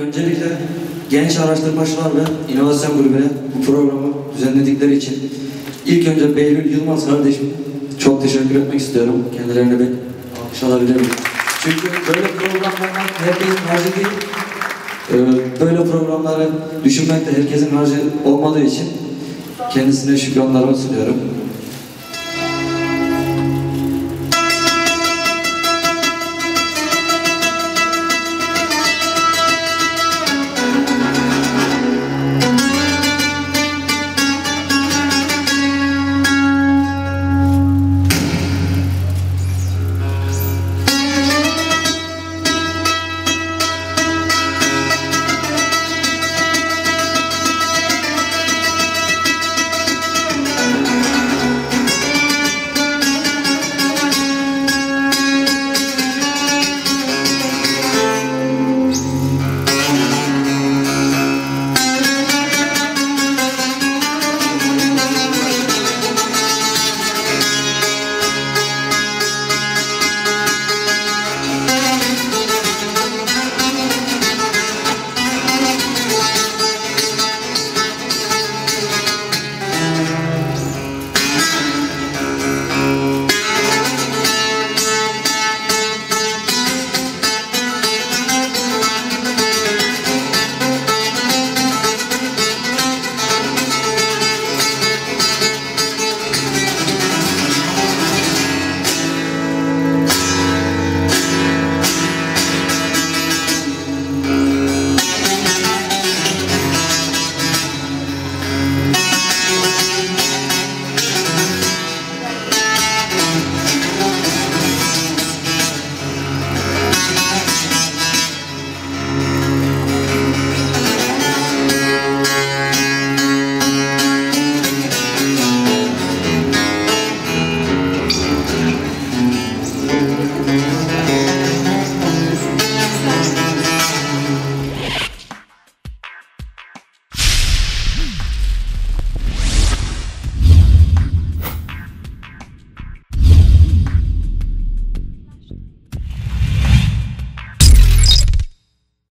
Öncelikle genç araştırmacılar ve inovasyon grubuna bu programı düzenledikleri için ilk önce Behlül Yılmaz kardeşim çok teşekkür etmek istiyorum. Kendilerine bir alkış alabilir miyim? Çünkü böyle programlar herkesin harcı değil. Ee, böyle programları düşünmek de herkesin harcı olmadığı için kendisine şükranlarımı sunuyorum.